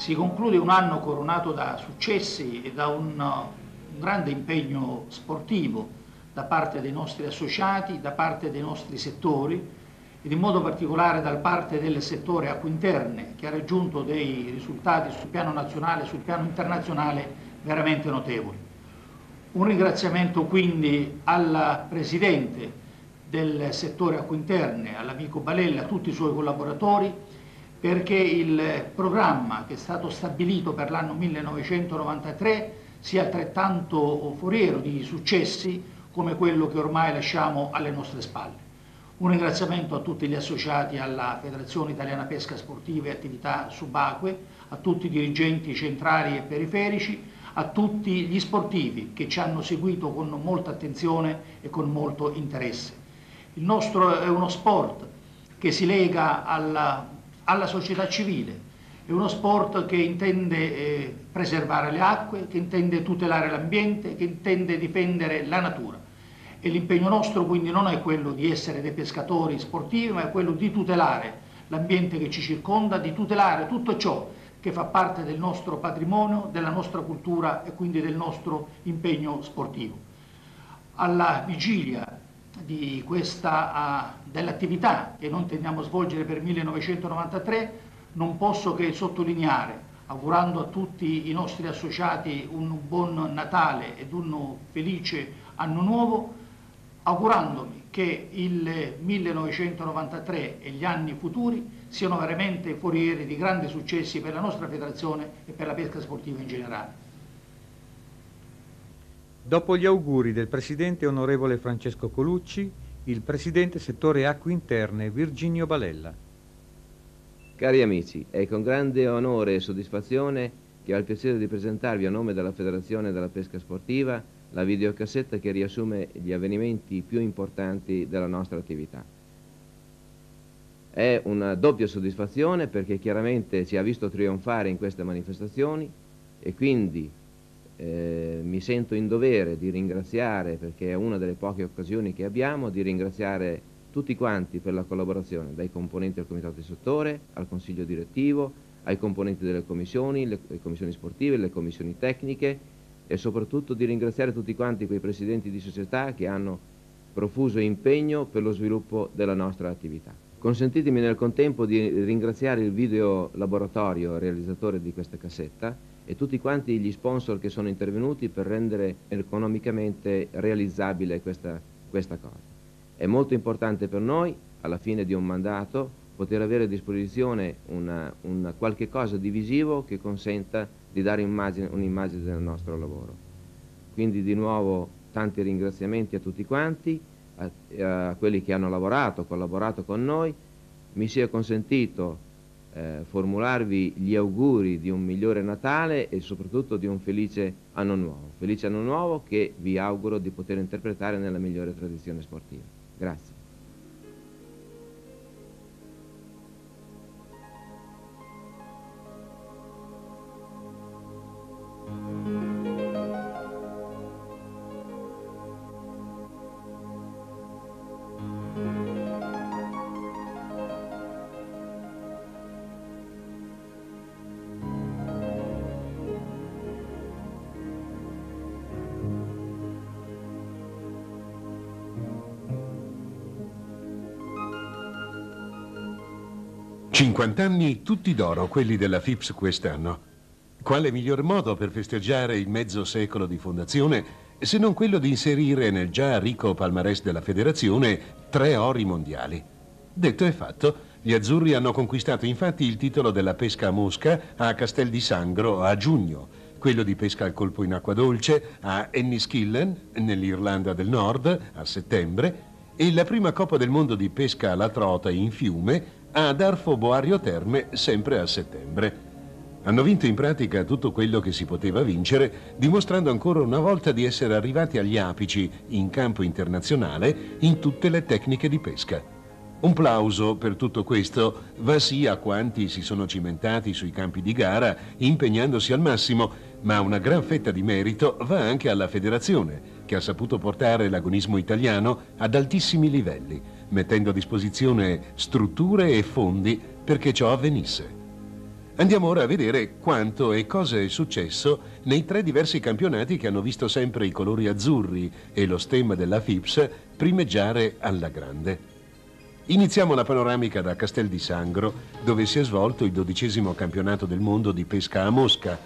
Si conclude un anno coronato da successi e da un, un grande impegno sportivo da parte dei nostri associati, da parte dei nostri settori ed in modo particolare da parte del settore acque interne che ha raggiunto dei risultati sul piano nazionale e sul piano internazionale veramente notevoli. Un ringraziamento quindi al Presidente del settore acque interne, all'amico Balella, a tutti i suoi collaboratori, perché il programma che è stato stabilito per l'anno 1993 sia altrettanto foriero di successi come quello che ormai lasciamo alle nostre spalle. Un ringraziamento a tutti gli associati alla Federazione Italiana Pesca Sportiva e Attività Subacque, a tutti i dirigenti centrali e periferici, a tutti gli sportivi che ci hanno seguito con molta attenzione e con molto interesse. Il nostro è uno sport che si lega alla, alla società civile, è uno sport che intende eh, preservare le acque, che intende tutelare l'ambiente, che intende difendere la natura e l'impegno nostro quindi non è quello di essere dei pescatori sportivi, ma è quello di tutelare l'ambiente che ci circonda, di tutelare tutto ciò che fa parte del nostro patrimonio, della nostra cultura e quindi del nostro impegno sportivo. Alla vigilia dell'attività che noi intendiamo svolgere per 1993 non posso che sottolineare, augurando a tutti i nostri associati un buon Natale ed un felice anno nuovo, augurandomi che il 1993 e gli anni futuri siano veramente forieri di grandi successi per la nostra federazione e per la pesca sportiva in generale. Dopo gli auguri del Presidente onorevole Francesco Colucci, il Presidente settore acque interne Virginio Balella. Cari amici, è con grande onore e soddisfazione che ho il piacere di presentarvi a nome della Federazione della Pesca Sportiva la videocassetta che riassume gli avvenimenti più importanti della nostra attività. È una doppia soddisfazione perché chiaramente ci ha visto trionfare in queste manifestazioni e quindi eh, mi sento in dovere di ringraziare, perché è una delle poche occasioni che abbiamo, di ringraziare tutti quanti per la collaborazione, dai componenti del comitato di settore, al consiglio direttivo, ai componenti delle commissioni, le, le commissioni sportive, le commissioni tecniche e soprattutto di ringraziare tutti quanti quei presidenti di società che hanno profuso impegno per lo sviluppo della nostra attività. Consentitemi nel contempo di ringraziare il video laboratorio realizzatore di questa cassetta e tutti quanti gli sponsor che sono intervenuti per rendere economicamente realizzabile questa, questa cosa. È molto importante per noi, alla fine di un mandato, poter avere a disposizione una, una qualche cosa di visivo che consenta di dare un'immagine del nostro lavoro. Quindi di nuovo tanti ringraziamenti a tutti quanti, a, a quelli che hanno lavorato, collaborato con noi. Mi sia consentito eh, formularvi gli auguri di un migliore Natale e soprattutto di un felice anno nuovo. Felice anno nuovo che vi auguro di poter interpretare nella migliore tradizione sportiva. Grazie. 50 anni tutti d'oro, quelli della FIPS quest'anno. Quale miglior modo per festeggiare il mezzo secolo di fondazione se non quello di inserire nel già ricco palmarès della federazione tre ori mondiali? Detto e fatto, gli azzurri hanno conquistato infatti il titolo della pesca a mosca a Castel di Sangro a giugno, quello di pesca al colpo in acqua dolce a Enniskillen, nell'Irlanda del Nord, a settembre, e la prima Coppa del Mondo di pesca alla trota in fiume ad Arfo Boario Terme sempre a settembre. Hanno vinto in pratica tutto quello che si poteva vincere, dimostrando ancora una volta di essere arrivati agli apici in campo internazionale in tutte le tecniche di pesca. Un plauso per tutto questo va sì a quanti si sono cimentati sui campi di gara impegnandosi al massimo, ma una gran fetta di merito va anche alla federazione, che ha saputo portare l'agonismo italiano ad altissimi livelli mettendo a disposizione strutture e fondi perché ciò avvenisse. Andiamo ora a vedere quanto e cosa è successo nei tre diversi campionati che hanno visto sempre i colori azzurri e lo stemma della FIPS primeggiare alla grande. Iniziamo la panoramica da Castel di Sangro, dove si è svolto il dodicesimo campionato del mondo di pesca a Mosca.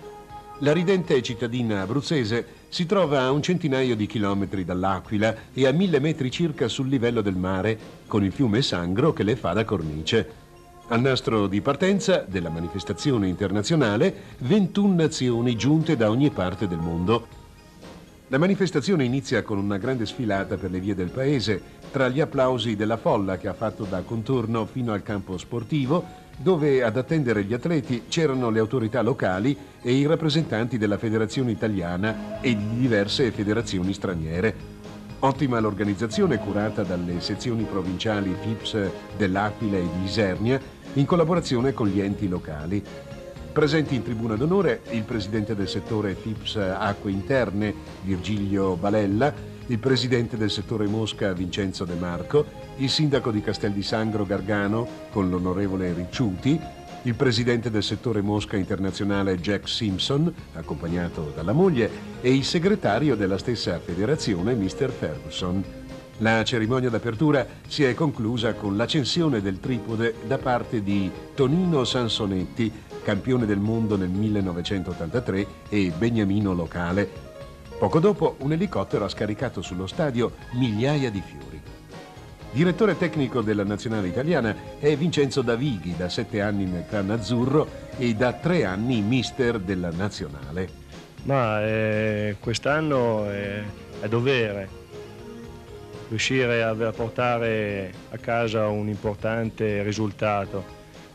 La ridente cittadina abruzzese si trova a un centinaio di chilometri dall'Aquila e a mille metri circa sul livello del mare, con il fiume Sangro che le fa da cornice. Al nastro di partenza della manifestazione internazionale 21 nazioni giunte da ogni parte del mondo. La manifestazione inizia con una grande sfilata per le vie del paese, tra gli applausi della folla che ha fatto da contorno fino al campo sportivo, dove ad attendere gli atleti c'erano le autorità locali e i rappresentanti della federazione italiana e di diverse federazioni straniere. Ottima l'organizzazione curata dalle sezioni provinciali FIPS dell'Aquila e di Isernia in collaborazione con gli enti locali. Presenti in tribuna d'onore il presidente del settore FIPS Acque Interne Virgilio Balella, il presidente del settore Mosca Vincenzo De Marco, il sindaco di Castel di Sangro Gargano con l'onorevole Ricciuti, il presidente del settore Mosca Internazionale Jack Simpson, accompagnato dalla moglie, e il segretario della stessa federazione Mr. Ferguson. La cerimonia d'apertura si è conclusa con l'accensione del tripode da parte di Tonino Sansonetti, campione del mondo nel 1983 e beniamino locale. Poco dopo un elicottero ha scaricato sullo stadio migliaia di fiori. Direttore tecnico della nazionale italiana è Vincenzo Davighi, da sette anni nel clan azzurro e da tre anni mister della nazionale. Ma eh, quest'anno è, è, dovere riuscire a, a portare a casa un importante risultato.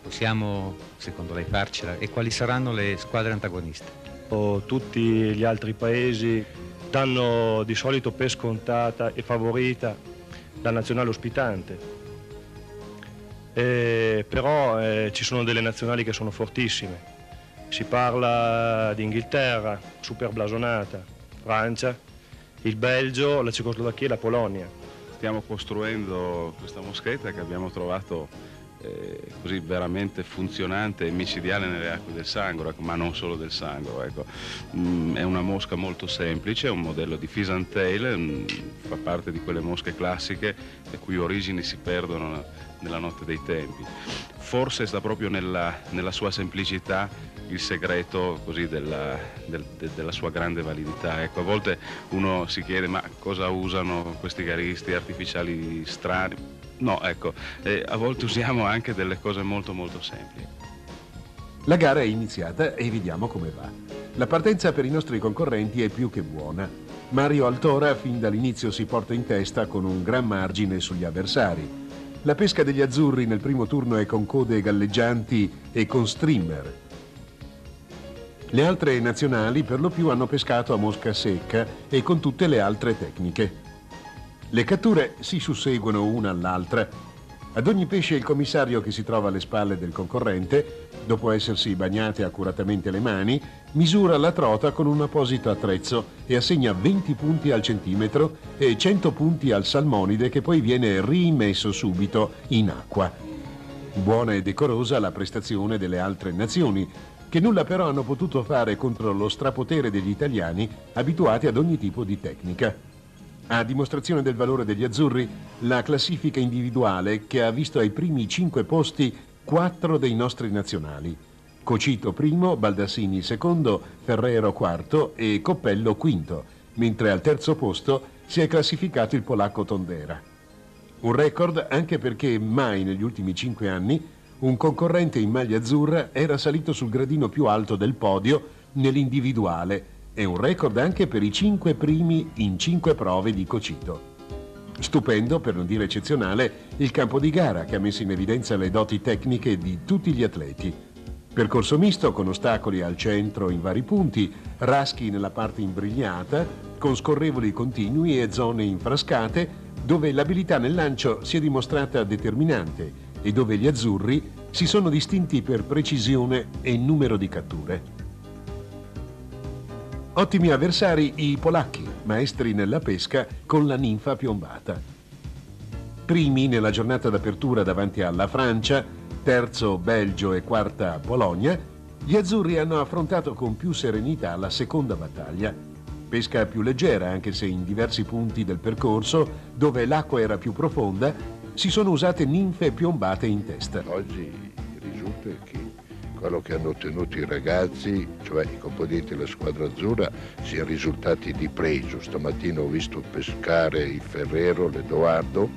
Possiamo, secondo lei, farcela? E quali saranno le squadre antagoniste? Tutti gli altri paesi danno di solito per scontata e favorita la nazionale ospitante. Eh, però eh, ci sono delle nazionali che sono fortissime. Si parla di Inghilterra, super blasonata, Francia, il Belgio, la Cecoslovacchia e la Polonia. Stiamo costruendo questa moschetta che abbiamo trovato eh, così veramente funzionante e micidiale nelle acque del Sangro, ecco, ma non solo del Sangro. Ecco. Mm, è una mosca molto semplice, è un modello di fish and tail, mm, fa parte di quelle mosche classiche le cui origini si perdono nella notte dei tempi. Forse sta proprio nella, nella sua semplicità il segreto della, del, de, della sua grande validità. Ecco, a volte uno si chiede ma cosa usano questi garisti artificiali strani? No, ecco, eh, a volte usiamo anche delle cose molto molto semplici. La gara è iniziata e vediamo come va. La partenza per i nostri concorrenti è più che buona. Mario Altora fin dall'inizio si porta in testa con un gran margine sugli avversari. La pesca degli azzurri nel primo turno è con code galleggianti e con streamer. Le altre nazionali per lo più hanno pescato a mosca secca e con tutte le altre tecniche. Le catture si susseguono una all'altra. Ad ogni pesce il commissario che si trova alle spalle del concorrente, dopo essersi bagnate accuratamente le mani, misura la trota con un apposito attrezzo e assegna 20 punti al centimetro e 100 punti al salmonide che poi viene rimesso subito in acqua. Buona e decorosa la prestazione delle altre nazioni, che nulla però hanno potuto fare contro lo strapotere degli italiani abituati ad ogni tipo di tecnica. A dimostrazione del valore degli azzurri, la classifica individuale che ha visto ai primi cinque posti quattro dei nostri nazionali. Cocito primo, Baldassini secondo, Ferrero quarto e Coppello quinto, mentre al terzo posto si è classificato il polacco Tondera. Un record anche perché mai negli ultimi cinque anni un concorrente in maglia azzurra era salito sul gradino più alto del podio nell'individuale è un record anche per i cinque primi in cinque prove di Cocito. Stupendo, per non dire eccezionale, il campo di gara che ha messo in evidenza le doti tecniche di tutti gli atleti. Percorso misto con ostacoli al centro in vari punti, raschi nella parte imbrigliata, con scorrevoli continui e zone infrascate, dove l'abilità nel lancio si è dimostrata determinante e dove gli azzurri si sono distinti per precisione e numero di catture. Ottimi avversari i polacchi, maestri nella pesca con la ninfa piombata. Primi nella giornata d'apertura davanti alla Francia, terzo Belgio e quarta Polonia, Gli azzurri hanno affrontato con più serenità la seconda battaglia. Pesca più leggera, anche se in diversi punti del percorso, dove l'acqua era più profonda, si sono usate ninfe piombate in testa. Oggi risulta che quello che hanno ottenuto i ragazzi, cioè i componenti della squadra azzurra, siano risultati di pregio. Stamattina ho visto pescare il Ferrero, l'Edoardo,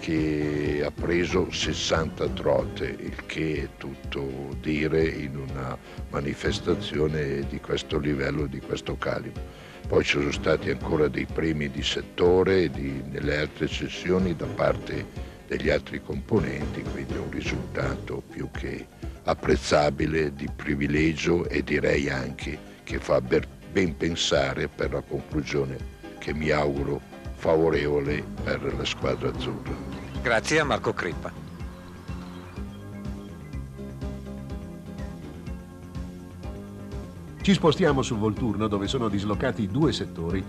che ha preso 60 trote, il che è tutto dire in una manifestazione di questo livello, di questo calibro. Poi ci sono stati ancora dei premi di settore di, nelle altre sessioni da parte degli altri componenti, quindi è un risultato più che apprezzabile, di privilegio e direi anche che fa ben pensare per la conclusione che mi auguro favorevole per la squadra azzurra. Grazie a Marco Crippa. Ci spostiamo sul Volturno dove sono dislocati due settori.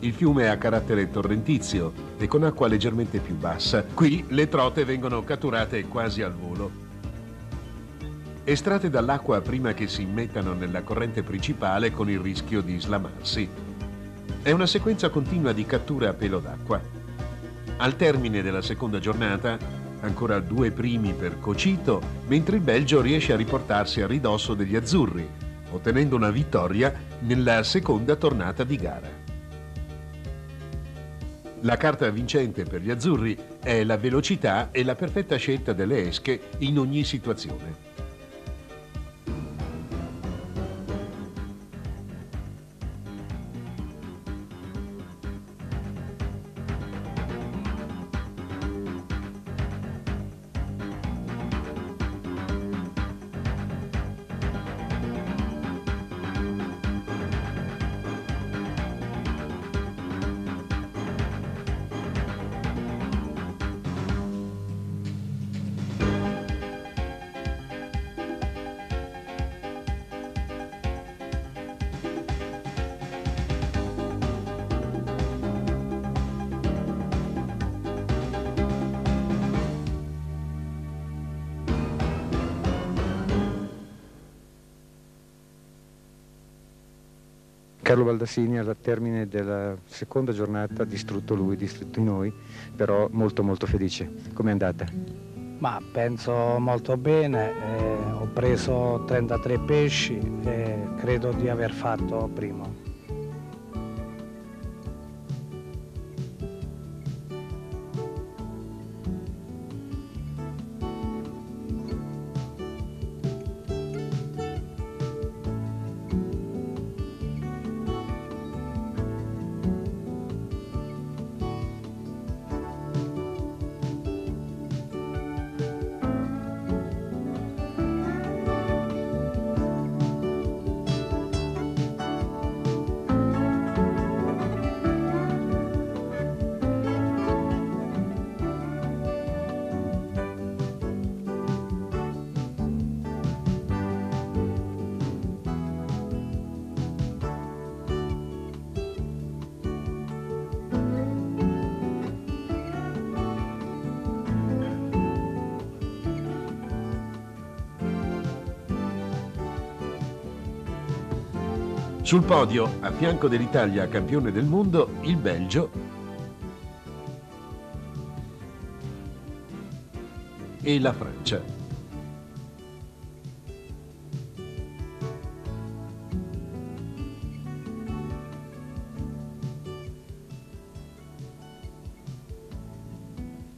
Il fiume ha carattere torrentizio e con acqua leggermente più bassa. Qui le trote vengono catturate quasi al volo. Estratte dall'acqua prima che si immettano nella corrente principale con il rischio di slamarsi. È una sequenza continua di cattura a pelo d'acqua. Al termine della seconda giornata, ancora due primi per Cocito, mentre il Belgio riesce a riportarsi a ridosso degli azzurri, ottenendo una vittoria nella seconda tornata di gara. La carta vincente per gli azzurri è la velocità e la perfetta scelta delle esche in ogni situazione. Baldassini al termine della seconda giornata, distrutto lui, distrutto noi, però molto molto felice. Com'è andata? Ma penso molto bene, eh, ho preso 33 pesci e credo di aver fatto primo. Sul podio, a fianco dell'Italia campione del mondo, il Belgio. E la Francia.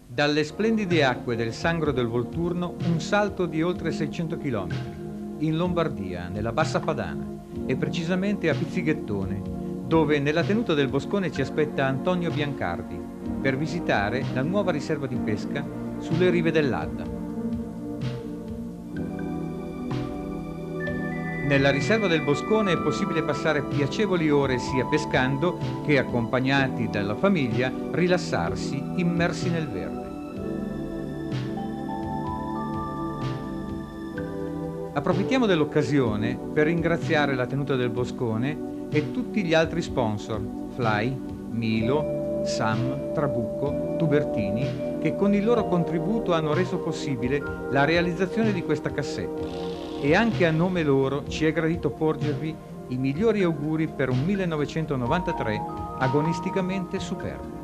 Dalle splendide acque del Sangro del Volturno un salto di oltre 600 km, in Lombardia, nella Bassa Padana e precisamente a Pizzighettone, dove nella tenuta del Boscone ci aspetta Antonio Biancardi per visitare la nuova riserva di pesca sulle rive dell'Adda. Nella riserva del Boscone è possibile passare piacevoli ore sia pescando che accompagnati dalla famiglia rilassarsi immersi nel verde. Approfittiamo dell'occasione per ringraziare la tenuta del Boscone e tutti gli altri sponsor, Fly, Milo, Sam, Trabucco, Tubertini, che con il loro contributo hanno reso possibile la realizzazione di questa cassetta. e anche a nome loro ci è gradito porgervi i migliori auguri per un 1993 agonisticamente superbo.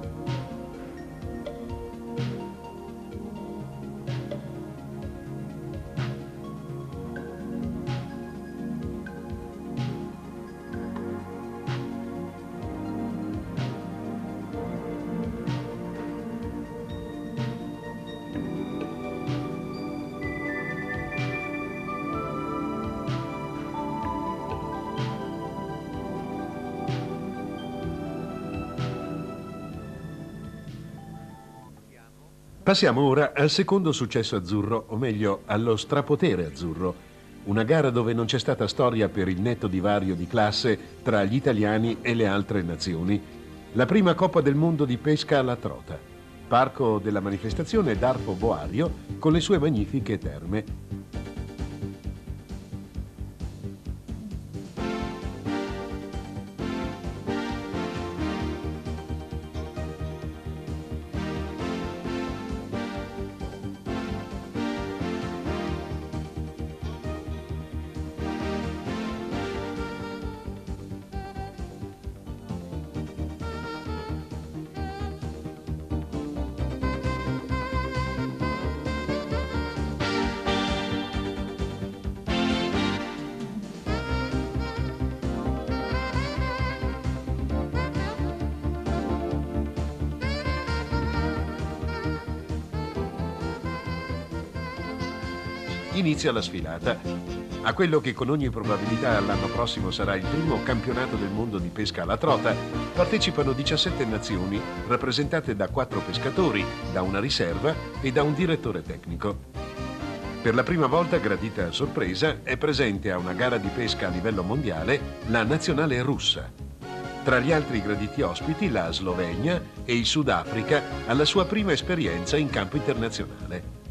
Passiamo ora al secondo successo azzurro, o meglio allo strapotere azzurro, una gara dove non c'è stata storia per il netto divario di classe tra gli italiani e le altre nazioni. La prima Coppa del Mondo di pesca alla trota. Parco della manifestazione d'Arpo Boario con le sue magnifiche terme. Inizia la sfilata. A quello che con ogni probabilità l'anno prossimo sarà il primo campionato del mondo di pesca alla trota, partecipano 17 nazioni rappresentate da quattro pescatori, da una riserva e da un direttore tecnico. Per la prima volta, gradita sorpresa, è presente a una gara di pesca a livello mondiale la nazionale russa. Tra gli altri graditi ospiti la Slovenia e il Sudafrica alla sua prima esperienza in campo internazionale.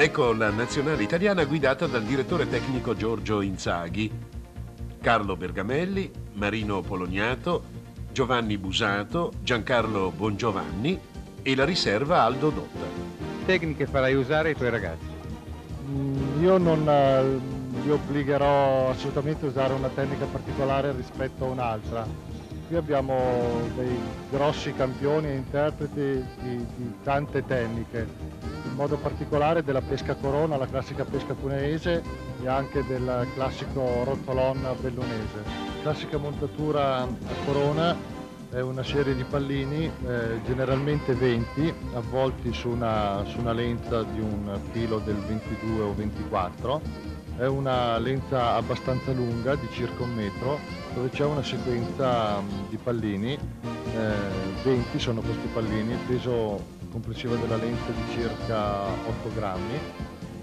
Ecco la nazionale italiana guidata dal direttore tecnico Giorgio Inzaghi, Carlo Bergamelli, Marino Polognato, Giovanni Busato, Giancarlo Bongiovanni e la riserva Aldo Dotta. Tecniche farai usare ai tuoi ragazzi? Mm, io non eh, li obbligherò assolutamente a usare una tecnica particolare rispetto a un'altra. Qui abbiamo dei grossi campioni e interpreti di, di tante tecniche modo particolare della pesca corona, la classica pesca cuneese e anche del classico rotolon bellunese. Classica montatura a corona è una serie di pallini, eh, generalmente 20, avvolti su una, su una lenza di un filo del 22 o 24. È una lenza abbastanza lunga, di circa un metro, dove c'è una sequenza di pallini, eh, 20 sono questi pallini, peso complessiva della lente di circa 8 grammi.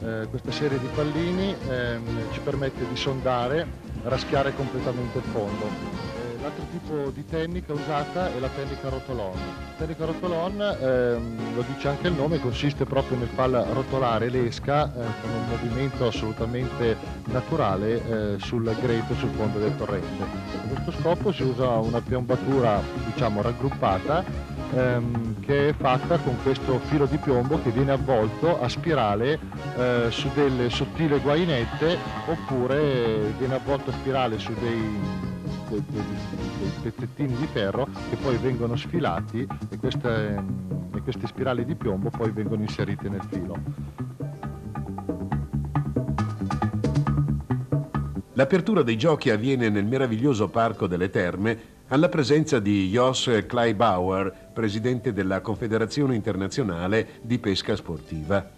Eh, questa serie di pallini ehm, ci permette di sondare, raschiare completamente il fondo. Eh, l'altro tipo di tecnica usata è la tecnica rotolon. La tecnica rotolon, ehm, lo dice anche il nome, consiste proprio nel far rotolare l'esca eh, con un movimento assolutamente naturale eh, sul greto, sul fondo del torrente. Per questo scopo si usa una piombatura diciamo raggruppata ehm, che è fatta con questo filo di piombo che viene avvolto a spirale eh, su delle sottili guainette oppure viene avvolto a spirale su dei, dei, dei, dei pezzettini di ferro che poi vengono sfilati e queste, e queste spirali di piombo poi vengono inserite nel filo. L'apertura dei giochi avviene nel meraviglioso Parco delle Terme alla presenza di Jos Kleibauer, presidente della Confederazione Internazionale di Pesca Sportiva.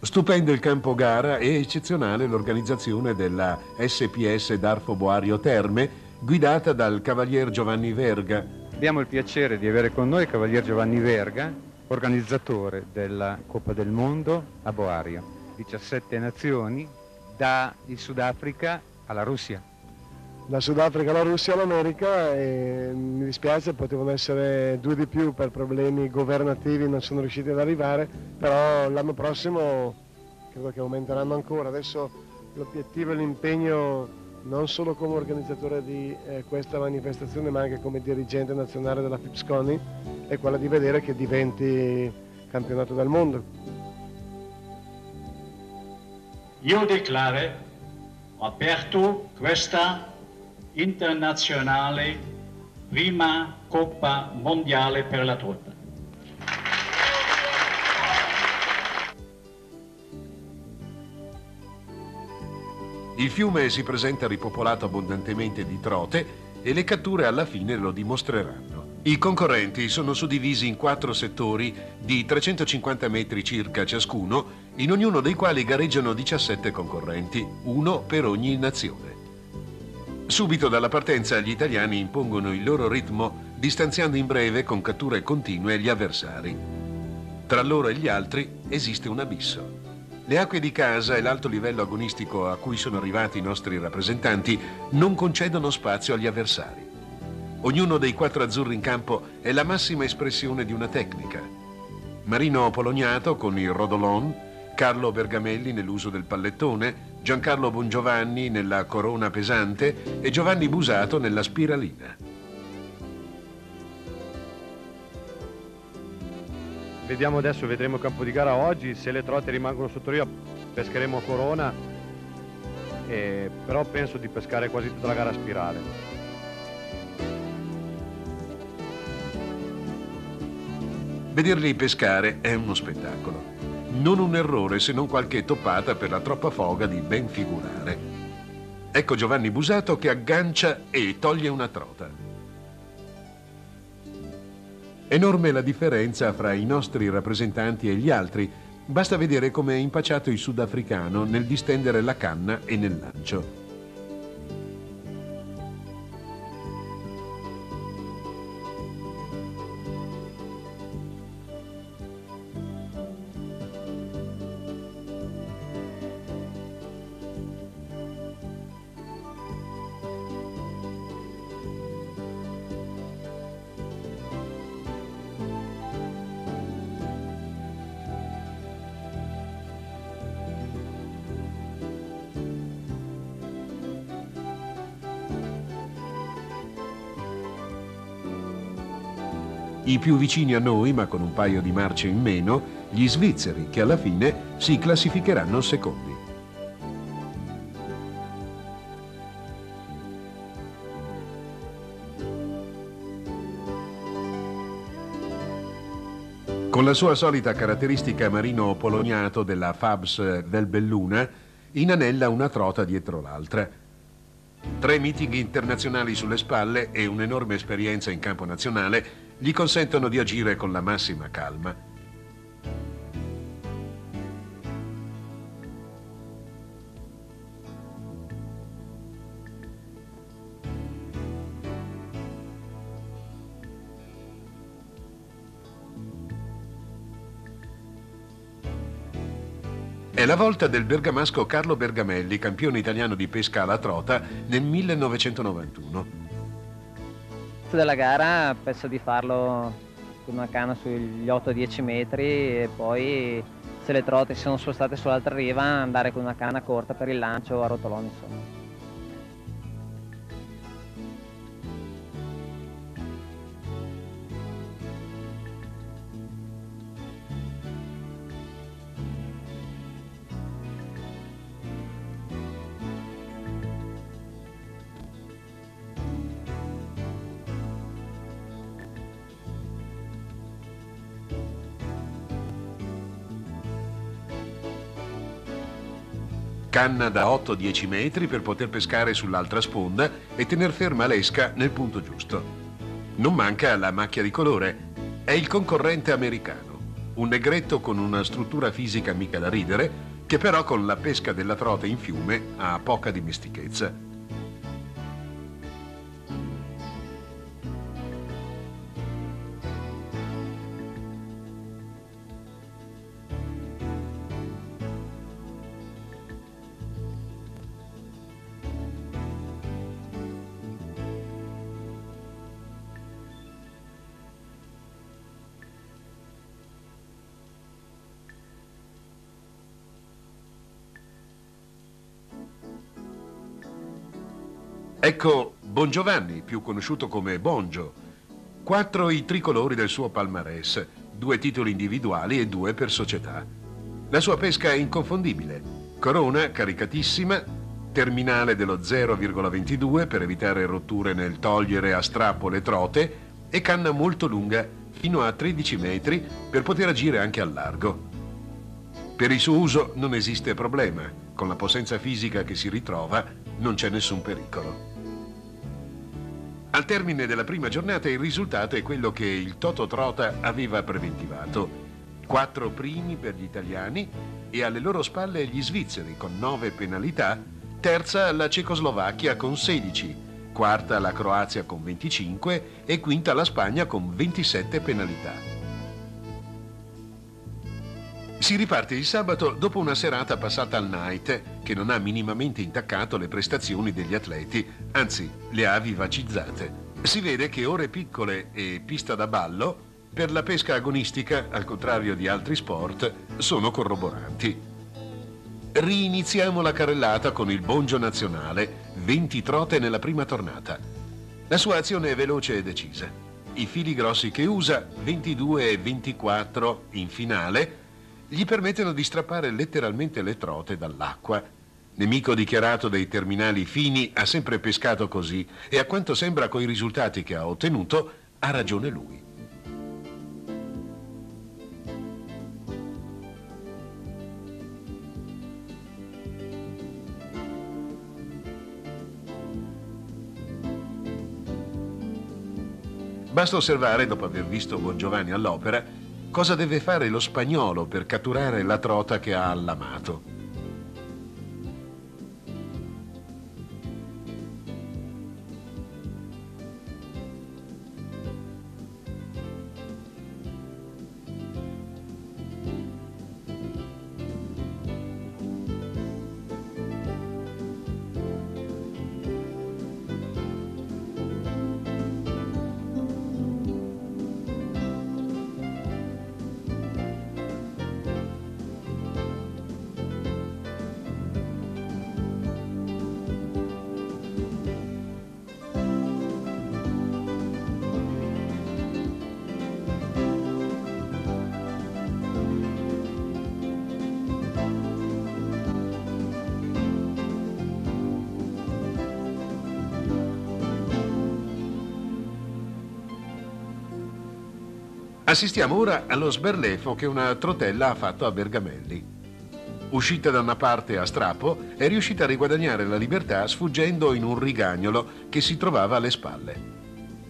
Stupendo il campo gara e eccezionale l'organizzazione della SPS Darfo Boario Terme, guidata dal Cavalier Giovanni Verga. Abbiamo il piacere di avere con noi il Cavalier Giovanni Verga, organizzatore della Coppa del Mondo a Boario. 17 nazioni, dal Sudafrica alla Russia da Sudafrica alla Russia all'America e mi dispiace, potevano essere due di più per problemi governativi, non sono riusciti ad arrivare, però l'anno prossimo credo che aumenteranno ancora. Adesso l'obiettivo e l'impegno non solo come organizzatore di eh, questa manifestazione ma anche come dirigente nazionale della FIPSCONI è quella di vedere che diventi campionato del mondo. io declaro aperto questa internazionale prima Coppa Mondiale per la trota. Il fiume si presenta ripopolato abbondantemente di trote e le catture alla fine lo dimostreranno. I concorrenti sono suddivisi in quattro settori di 350 metri circa ciascuno, in ognuno dei quali gareggiano 17 concorrenti, uno per ogni nazione. Subito dalla partenza gli italiani impongono il loro ritmo distanziando in breve con catture continue gli avversari. Tra loro e gli altri esiste un abisso. Le acque di casa e l'alto livello agonistico a cui sono arrivati i nostri rappresentanti non concedono spazio agli avversari. Ognuno dei quattro azzurri in campo è la massima espressione di una tecnica. Marino Polognato con il rodolon, Carlo Bergamelli nell'uso del pallettone, Giancarlo Bongiovanni nella corona pesante e Giovanni Busato nella spiralina. Vediamo adesso, vedremo il campo di gara oggi, se le trote rimangono sotto riva pescheremo corona, eh, però penso di pescare quasi tutta la gara a spirale. Vederli pescare è uno spettacolo. Non un errore se non qualche toppata per la troppa foga di ben figurare. Ecco Giovanni Busato che aggancia e toglie una trota. Enorme la differenza fra i nostri rappresentanti e gli altri. Basta vedere come è impacciato il sudafricano nel distendere la canna e nel lancio. Più vicini a noi, ma con un paio di marce in meno, gli svizzeri, che alla fine si classificheranno secondi. Con la sua solita caratteristica marino poloniato della Fabs del Belluna, inanella una trota dietro l'altra. Tre meeting internazionali sulle spalle e un'enorme esperienza in campo nazionale gli consentono di agire con la massima calma. È la volta del bergamasco Carlo Bergamelli, campione italiano di pesca alla trota nel 1991 della gara penso di farlo con una canna sugli 8-10 metri e poi se le trote si sono spostate sull'altra riva andare con una canna corta per il lancio a rotolone insomma. Canna da 8-10 metri per poter pescare sull'altra sponda e tener ferma l'esca nel punto giusto. Non manca la macchia di colore, è il concorrente americano, un negretto con una struttura fisica mica da ridere, che però con la pesca della trota in fiume ha poca dimestichezza. Ecco Bongiovanni, più conosciuto come Bongio. Quattro i tricolori del suo palmarès, due titoli individuali e due per società. La sua pesca è inconfondibile. Corona caricatissima, terminale dello 0,22 per evitare rotture nel togliere a strappo le trote e canna molto lunga fino a 13 metri per poter agire anche al largo. Per il suo uso non esiste problema, con la potenza fisica che si ritrova non c'è nessun pericolo. Al termine della prima giornata il risultato è quello che il Toto Trota aveva preventivato. Quattro primi per gli italiani e alle loro spalle gli svizzeri con nove penalità, terza la Cecoslovacchia con 16, quarta la Croazia con 25 e quinta la Spagna con 27 penalità. Si riparte il sabato dopo una serata passata al night che non ha minimamente intaccato le prestazioni degli atleti, anzi le ha vivacizzate. Si vede che ore piccole e pista da ballo per la pesca agonistica, al contrario di altri sport, sono corroboranti. Riniziamo la carrellata con il Bongio Nazionale, 20 trote nella prima tornata. La sua azione è veloce e decisa. I fili grossi che usa, 22 e 24 in finale, gli permettono di strappare letteralmente le trote dall'acqua. Nemico dichiarato dei terminali fini, ha sempre pescato così e a quanto sembra coi risultati che ha ottenuto, ha ragione lui. Basta osservare, dopo aver visto Buon Giovanni all'opera, cosa deve fare lo spagnolo per catturare la trota che ha allamato. Assistiamo ora allo sberlefo che una trotella ha fatto a Bergamelli. Uscita da una parte a strappo, è riuscita a riguadagnare la libertà sfuggendo in un rigagnolo che si trovava alle spalle.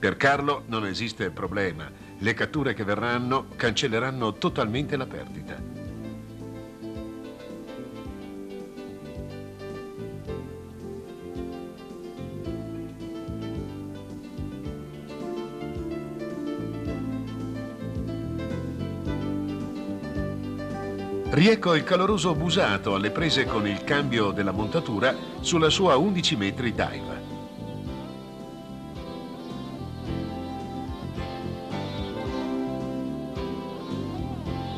Per Carlo non esiste problema, le catture che verranno cancelleranno totalmente la perdita. Riecco il caloroso Busato alle prese con il cambio della montatura sulla sua 11 metri d'aiva.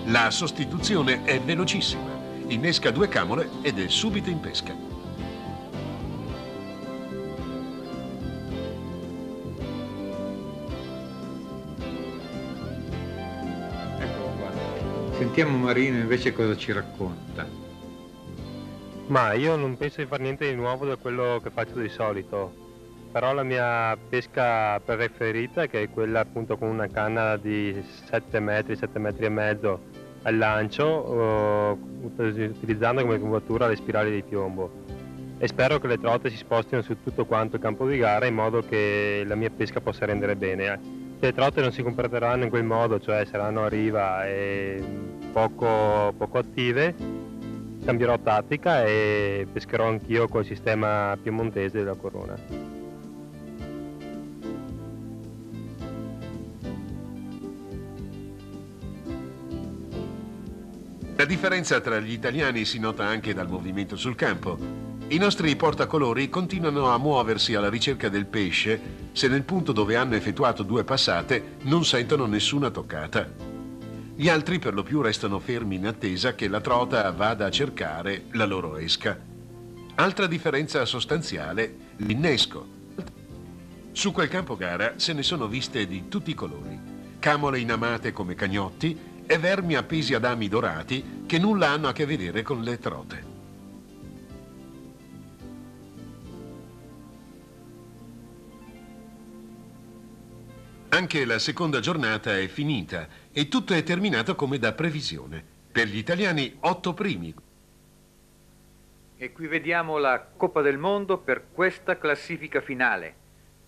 La sostituzione è velocissima, innesca due camole ed è subito in pesca. Sentiamo Marino invece cosa ci racconta. Ma io non penso di fare niente di nuovo da quello che faccio di solito, però la mia pesca preferita, che è quella appunto con una canna di 7 metri, 7 metri e mezzo al lancio, utilizzando come curvatura le spirali di piombo. E spero che le trote si spostino su tutto quanto il campo di gara in modo che la mia pesca possa rendere bene le trotte non si comporteranno in quel modo, cioè saranno a riva e poco, poco attive, cambierò tattica e pescherò anch'io col sistema piemontese della corona. La differenza tra gli italiani si nota anche dal movimento sul campo. I nostri portacolori continuano a muoversi alla ricerca del pesce se nel punto dove hanno effettuato due passate non sentono nessuna toccata. Gli altri per lo più restano fermi in attesa che la trota vada a cercare la loro esca. Altra differenza sostanziale, l'innesco. Su quel campo gara se ne sono viste di tutti i colori, camole inamate come cagnotti e vermi appesi ad ami dorati che nulla hanno a che vedere con le trote. Anche la seconda giornata è finita e tutto è terminato come da previsione. Per gli italiani otto primi. E qui vediamo la Coppa del Mondo per questa classifica finale.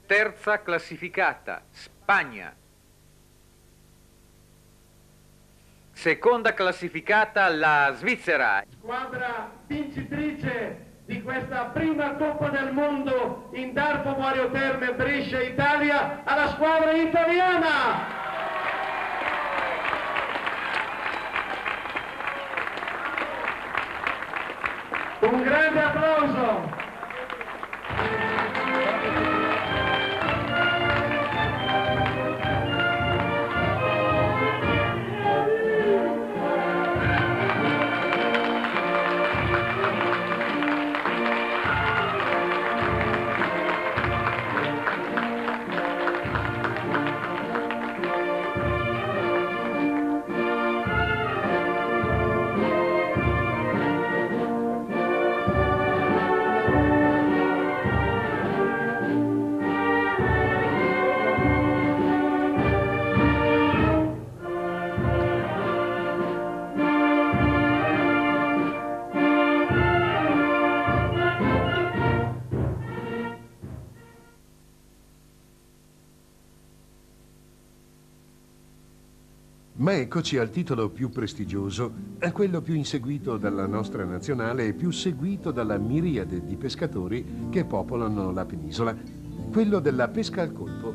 Terza classificata, Spagna. Seconda classificata, la Svizzera. Squadra vincitrice di questa prima Coppa del Mondo in Darpo Mario Terme Brescia Italia alla squadra italiana. Un grande applauso. Eccoci al titolo più prestigioso, a quello più inseguito dalla nostra nazionale e più seguito dalla miriade di pescatori che popolano la penisola, quello della pesca al colpo.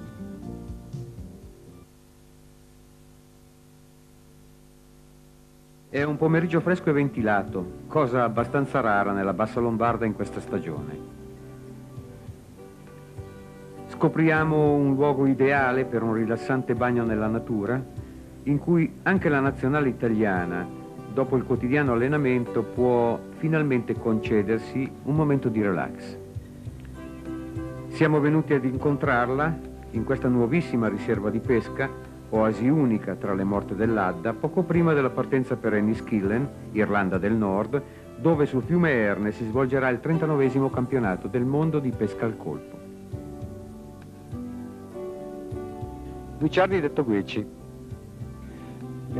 È un pomeriggio fresco e ventilato, cosa abbastanza rara nella bassa lombarda in questa stagione. Scopriamo un luogo ideale per un rilassante bagno nella natura in cui anche la nazionale italiana, dopo il quotidiano allenamento, può finalmente concedersi un momento di relax. Siamo venuti ad incontrarla in questa nuovissima riserva di pesca, oasi unica tra le morte dell'Adda, poco prima della partenza per Enniskillen, Irlanda del Nord, dove sul fiume Erne si svolgerà il 39 campionato del mondo di pesca al colpo. Luciardi detto Guicci,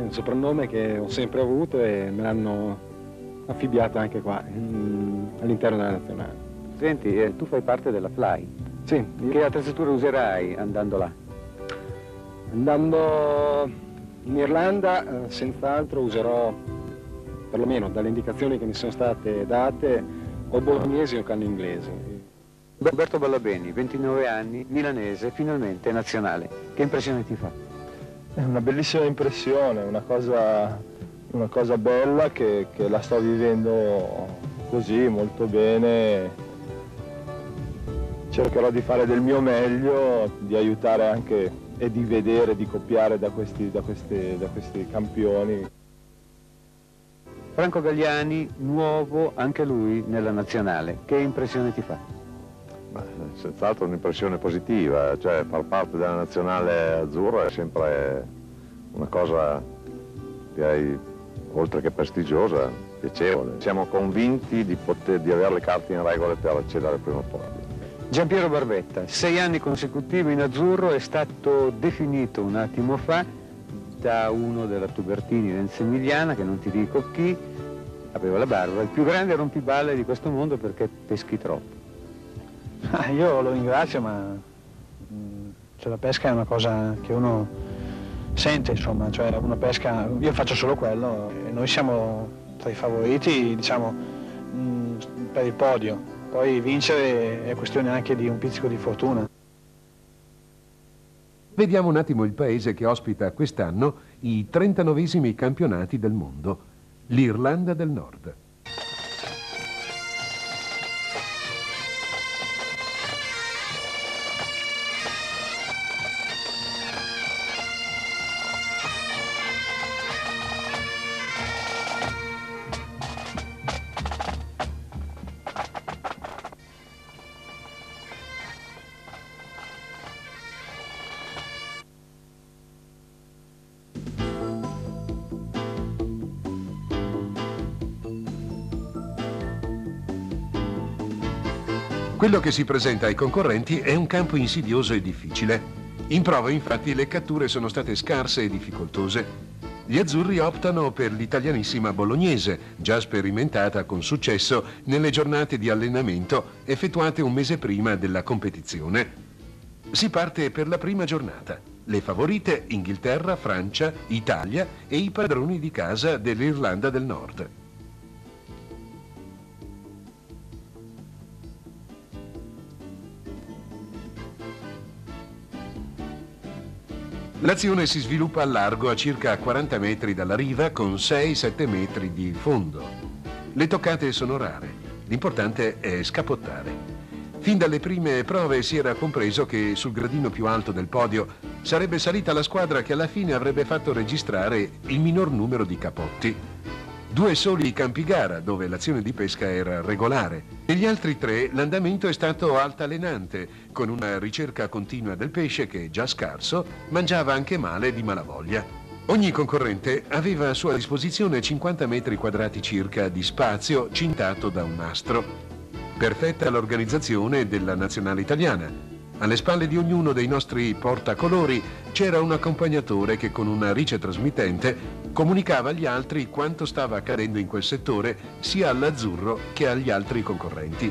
un soprannome che ho sempre avuto e me l'hanno affibbiato anche qua, all'interno della nazionale. Senti, eh, tu fai parte della Fly? Sì. Che attrezzatura userai andando là? Andando in Irlanda, eh, senz'altro userò, perlomeno dalle indicazioni che mi sono state date, o bolognesi o canne inglesi. Roberto Ballabeni, 29 anni, milanese, finalmente nazionale. Che impressione ti fa? È una bellissima impressione, una cosa, una cosa bella che, che, la sto vivendo così, molto bene. Cercherò di fare del mio meglio, di aiutare anche e di vedere, di copiare da questi, da questi, da questi campioni. Franco Gagliani, nuovo anche lui nella nazionale. Che impressione ti fa? Senz'altro un'impressione positiva, cioè far parte della nazionale azzurra è sempre una cosa direi oltre che prestigiosa, piacevole. Siamo convinti di, poter, di avere le carte in regola per accedere al primo podio. Giampiero Barbetta, sei anni consecutivi in azzurro, è stato definito un attimo fa da uno della Tubertini Renzi Emiliana, che non ti dico chi, aveva la barba, il più grande rompiballe di questo mondo perché peschi troppo. Ah, io lo ringrazio, ma mm, cioè, la pesca è una cosa che uno sente, insomma, cioè una pesca, io faccio solo quello e noi siamo tra i favoriti, diciamo, mm, per il podio. Poi vincere è questione anche di un pizzico di fortuna. Vediamo un attimo il paese che ospita quest'anno i 39 campionati del mondo, l'Irlanda del Nord. Quello che si presenta ai concorrenti è un campo insidioso e difficile. In prova infatti le catture sono state scarse e difficoltose. Gli azzurri optano per l'italianissima bolognese, già sperimentata con successo nelle giornate di allenamento effettuate un mese prima della competizione. Si parte per la prima giornata. Le favorite Inghilterra, Francia, Italia e i padroni di casa dell'Irlanda del Nord. L'azione si sviluppa al largo a circa 40 metri dalla riva con 6-7 metri di fondo. Le toccate sono rare, l'importante è scapottare. Fin dalle prime prove si era compreso che sul gradino più alto del podio sarebbe salita la squadra che alla fine avrebbe fatto registrare il minor numero di capotti. Due soli campi gara dove l'azione di pesca era regolare. Negli altri tre l'andamento è stato altalenante, con una ricerca continua del pesce che, già scarso, mangiava anche male di malavoglia. Ogni concorrente aveva a sua disposizione 50 metri quadrati circa di spazio cintato da un nastro. Perfetta l'organizzazione della nazionale italiana, alle spalle di ognuno dei nostri portacolori c'era un accompagnatore che con una rice trasmittente comunicava agli altri quanto stava accadendo in quel settore sia all'azzurro che agli altri concorrenti.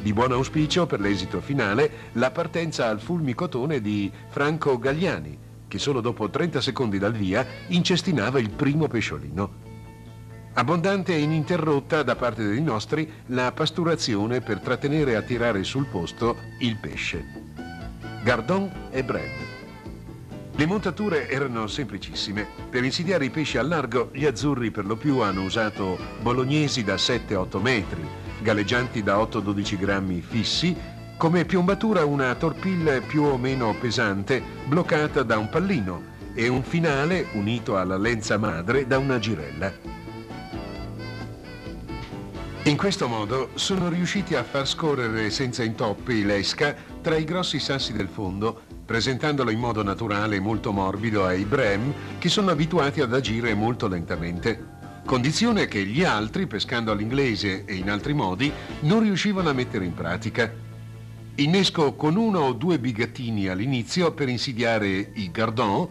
Di buon auspicio per l'esito finale la partenza al fulmicotone di Franco Gagliani, che solo dopo 30 secondi dal via incestinava il primo pesciolino. Abbondante e ininterrotta da parte dei nostri la pasturazione per trattenere e attirare sul posto il pesce. Gardon e Brad. Le montature erano semplicissime. Per insidiare i pesci al largo, gli azzurri per lo più hanno usato bolognesi da 7-8 metri, galleggianti da 8-12 grammi fissi, come piombatura una torpille più o meno pesante bloccata da un pallino e un finale unito alla lenza madre da una girella. In questo modo sono riusciti a far scorrere senza intoppi l'esca tra i grossi sassi del fondo, presentandolo in modo naturale e molto morbido ai brem che sono abituati ad agire molto lentamente. Condizione che gli altri, pescando all'inglese e in altri modi, non riuscivano a mettere in pratica. Innesco con uno o due bigattini all'inizio per insidiare i gardon,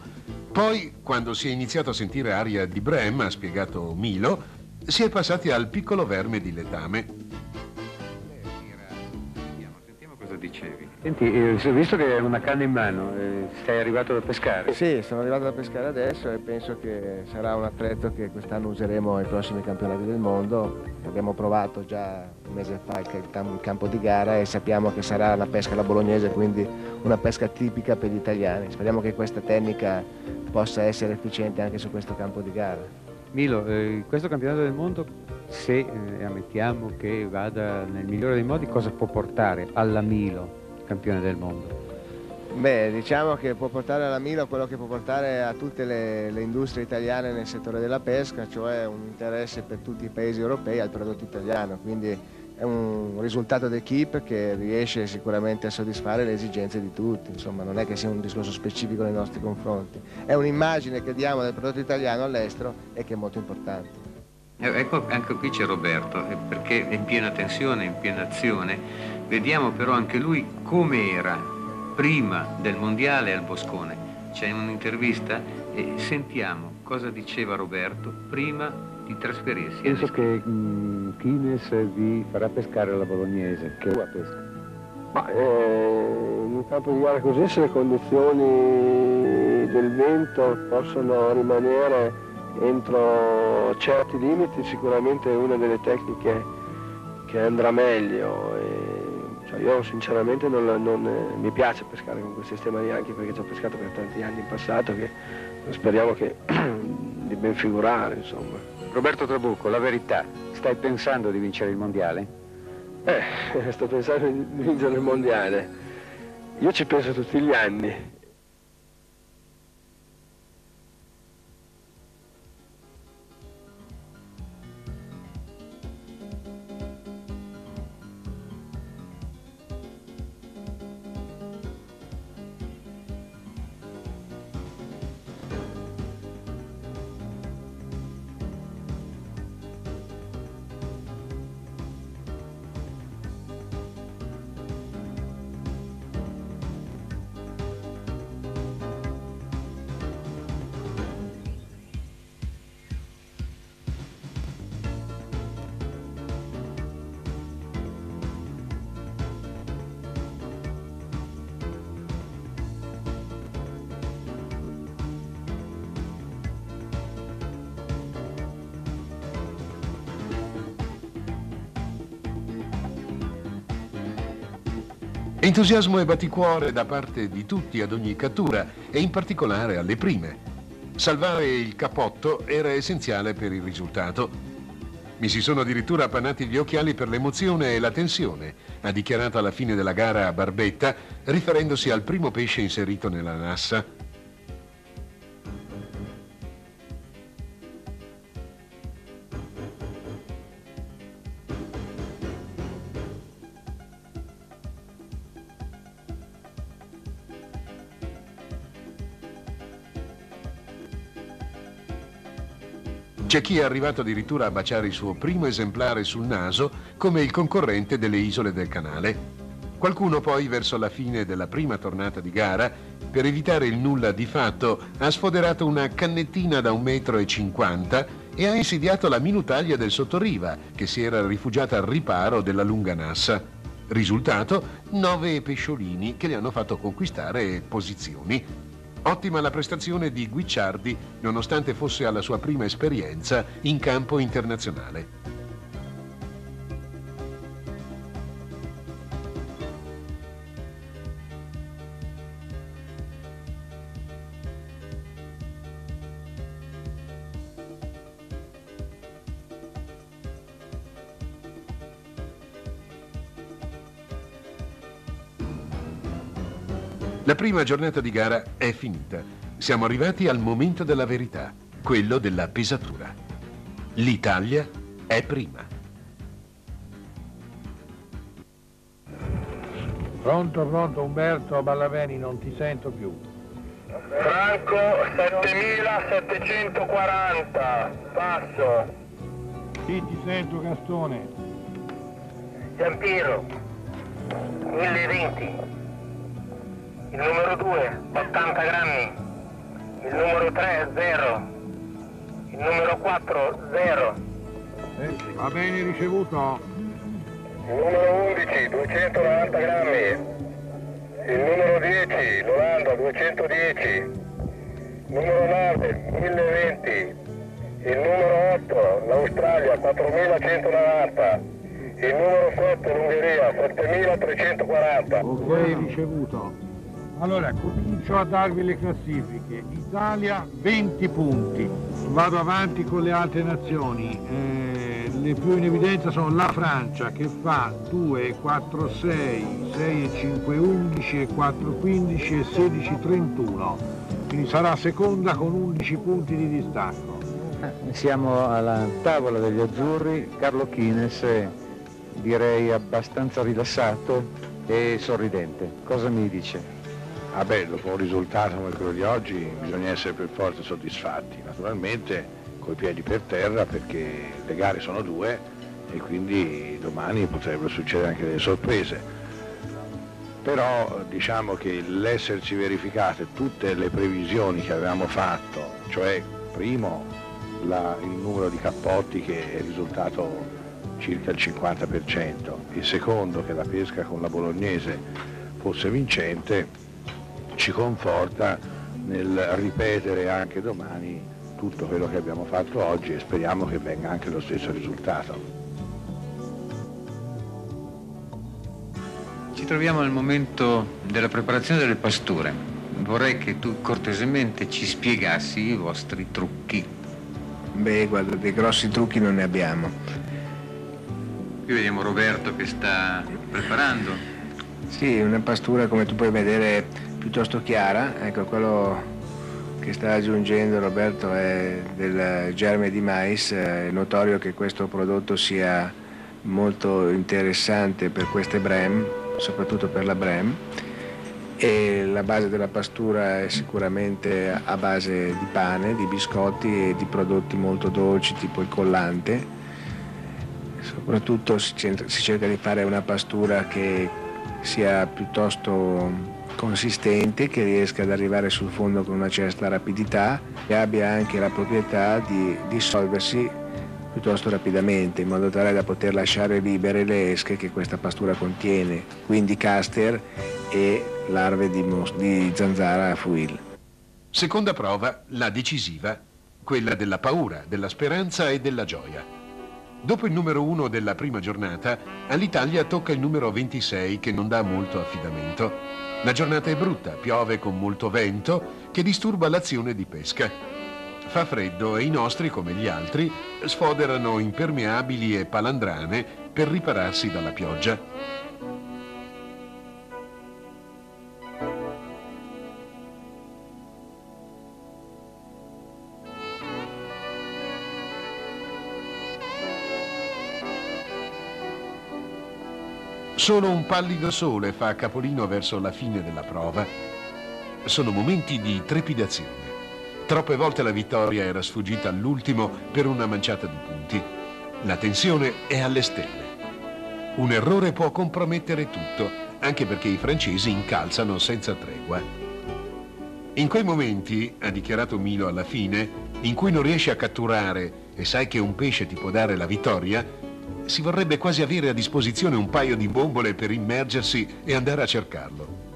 poi, quando si è iniziato a sentire aria di brem, ha spiegato Milo, si è passati al piccolo verme di letame. Sentiamo cosa dicevi. Senti, eh, visto che hai una canna in mano, eh, sei arrivato da pescare? Sì, sono arrivato da pescare adesso e penso che sarà un attrezzo che quest'anno useremo ai prossimi campionati del mondo. Abbiamo provato già un mese fa il campo di gara e sappiamo che sarà una pesca alla bolognese, quindi una pesca tipica per gli italiani. Speriamo che questa tecnica possa essere efficiente anche su questo campo di gara. Milo, eh, questo campionato del mondo, se eh, ammettiamo che vada nel migliore dei modi, cosa può portare alla Milo, campione del mondo? Beh, diciamo che può portare alla Milo quello che può portare a tutte le, le, industrie italiane nel settore della pesca, cioè un interesse per tutti i paesi europei al prodotto italiano, quindi è un risultato d'equipe che riesce sicuramente a soddisfare le esigenze di tutti, insomma non è che sia un discorso specifico nei nostri confronti, è un'immagine che diamo del prodotto italiano all'estero e che è molto importante. Eh, ecco, anche qui c'è Roberto, eh, perché è in piena tensione, in piena azione, vediamo però anche lui come era prima del mondiale al Boscone. C'è un'intervista e sentiamo cosa diceva Roberto prima di trasferirsi. Penso che mh, Kines vi farà pescare alla bolognese, che tua pesca? Ma eh, in un campo di gara così se le condizioni del vento possono rimanere entro certi limiti sicuramente è una delle tecniche che andrà meglio. Io sinceramente non, non, eh, mi piace pescare con quel sistema lì anche perché ci ho pescato per tanti anni in passato che speriamo che, di ben figurare insomma. Roberto Trabucco, la verità, stai pensando di vincere il mondiale? Eh, sto pensando di vincere il mondiale. Io ci penso tutti gli anni. Entusiasmo e batticuore da parte di tutti ad ogni cattura e in particolare alle prime. Salvare il capotto era essenziale per il risultato. Mi si sono addirittura appannati gli occhiali per l'emozione e la tensione, ha dichiarato alla fine della gara a Barbetta, riferendosi al primo pesce inserito nella nassa. C'è chi è arrivato addirittura a baciare il suo primo esemplare sul naso come il concorrente delle isole del canale. Qualcuno poi, verso la fine della prima tornata di gara, per evitare il nulla di fatto, ha sfoderato una cannettina da un metro e cinquanta e ha insidiato la minutaglia del sottoriva, che si era rifugiata al riparo della lunga nassa. Risultato, nove pesciolini che le hanno fatto conquistare posizioni. Ottima la prestazione di Guicciardi, nonostante fosse alla sua prima esperienza in campo internazionale. Prima giornata di gara è finita. Siamo arrivati al momento della verità, quello della pesatura. L'Italia è prima. Pronto, pronto, Umberto Ballaveni, non ti sento più. Franco 7740, passo. Sì, ti sento, Gastone. Giampiero 1020. Il numero 2, 80 grammi. Il numero 3, 0. Il numero 4, 0. Eh, va bene ricevuto. Il numero 11, 290 grammi. Il numero 10, l'Olanda, 210. Il numero 9, 1020. Il numero 8, l'Australia, 4190. Il numero 7, l'Ungheria, 7340. Ok, ricevuto. Allora, comincio a darvi le classifiche. Italia 20 punti. Vado avanti con le altre nazioni. Eh, le più in evidenza sono la Francia che fa 2, 4, 6, 6 5, 11 e 4, 15 e 16, 31. Quindi sarà seconda con 11 punti di distacco. Siamo alla tavola degli azzurri, Carlo Chines direi abbastanza rilassato e sorridente. Cosa mi dice? Ah dopo un risultato come quello di oggi bisogna essere per forza soddisfatti, naturalmente coi piedi per terra perché le gare sono due e quindi domani potrebbero succedere anche delle sorprese. Però diciamo che l'esserci verificate tutte le previsioni che avevamo fatto, cioè primo la, il numero di cappotti che è risultato circa il 50%, il secondo che la pesca con la bolognese fosse vincente, ci conforta nel ripetere anche domani tutto quello che abbiamo fatto oggi e speriamo che venga anche lo stesso risultato. Ci troviamo al momento della preparazione delle pasture. Vorrei che tu cortesemente ci spiegassi i vostri trucchi. Beh, guarda, dei grossi trucchi non ne abbiamo. Qui vediamo Roberto che sta preparando. Sì, una pastura come tu puoi vedere piuttosto chiara, ecco quello che sta aggiungendo Roberto è del germe di mais, è notorio che questo prodotto sia molto interessante per queste brem, soprattutto per la brem. E la base della pastura è sicuramente a base di pane, di biscotti e di prodotti molto dolci tipo il collante. Soprattutto si cerca di fare una pastura che sia piuttosto consistente che riesca ad arrivare sul fondo con una certa rapidità e abbia anche la proprietà di dissolversi piuttosto rapidamente in modo tale da poter lasciare libere le esche che questa pastura contiene, quindi caster e larve di, di zanzara a fuil. Seconda prova, la decisiva, quella della paura, della speranza e della gioia. Dopo il numero 1 della prima giornata, all'Italia tocca il numero 26 che non dà molto affidamento. La giornata è brutta, piove con molto vento che disturba l'azione di pesca. Fa freddo e i nostri, come gli altri, sfoderano impermeabili e palandrane per ripararsi dalla pioggia. Solo un pallido sole fa capolino verso la fine della prova. Sono momenti di trepidazione. Troppe volte la vittoria era sfuggita all'ultimo per una manciata di punti. La tensione è alle stelle. Un errore può compromettere tutto, anche perché i francesi incalzano senza tregua. In quei momenti, ha dichiarato Milo alla fine, in cui non riesci a catturare e sai che un pesce ti può dare la vittoria, si vorrebbe quasi avere a disposizione un paio di bombole per immergersi e andare a cercarlo.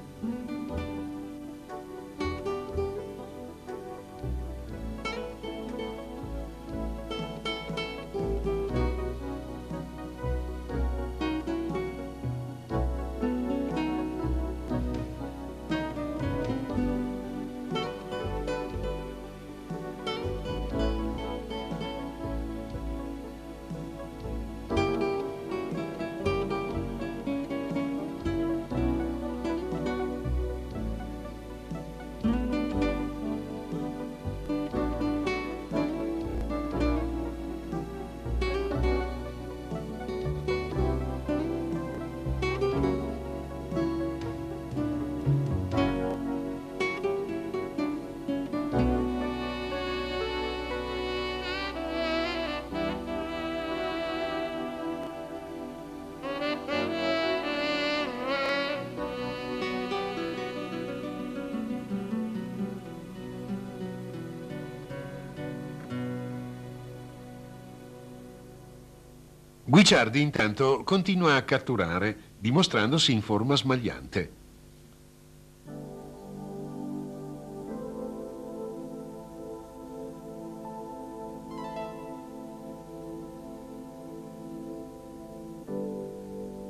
Guicciardi intanto continua a catturare, dimostrandosi in forma smagliante.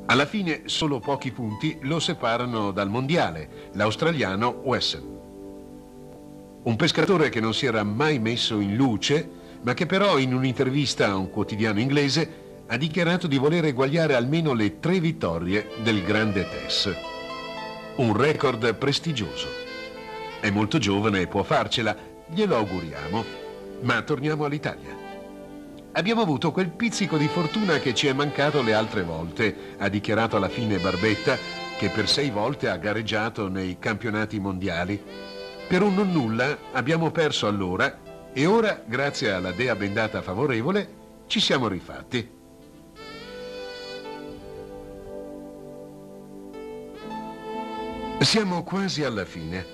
Alla fine solo pochi punti lo separano dal mondiale, l'australiano Wesson. Un pescatore che non si era mai messo in luce, ma che però in un'intervista a un quotidiano inglese ha dichiarato di voler eguagliare almeno le tre vittorie del grande Tess. Un record prestigioso. È molto giovane e può farcela, glielo auguriamo. Ma torniamo all'Italia. Abbiamo avuto quel pizzico di fortuna che ci è mancato le altre volte, ha dichiarato alla fine Barbetta, che per sei volte ha gareggiato nei campionati mondiali. Per un non nulla abbiamo perso allora e ora, grazie alla dea bendata favorevole, ci siamo rifatti. Siamo quasi alla fine.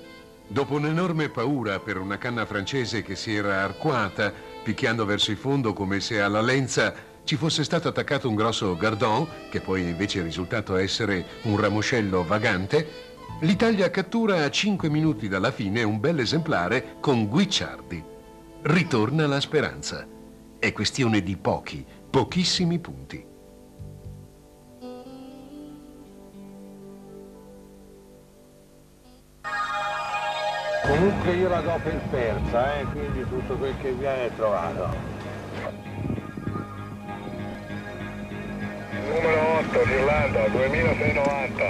Dopo un'enorme paura per una canna francese che si era arcuata, picchiando verso il fondo come se alla lenza ci fosse stato attaccato un grosso gardon, che poi invece è risultato essere un ramoscello vagante, l'Italia cattura a 5 minuti dalla fine un bel esemplare con Guicciardi. Ritorna la speranza. È questione di pochi, pochissimi punti. Comunque io la do per persa, eh, quindi tutto quel che viene è trovato. Numero 8, Irlanda, 2690.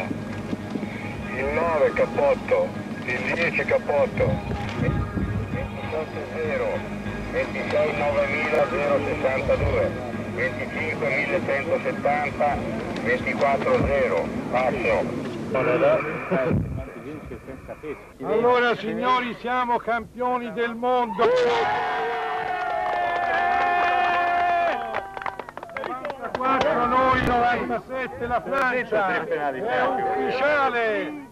Il 9, cappotto. Il 10, cappotto. 27-0. 26 9062. 25 1170. 24 0. Passo. Allora signori siamo campioni del mondo! 94 noi, 97 la Francia! È ufficiale!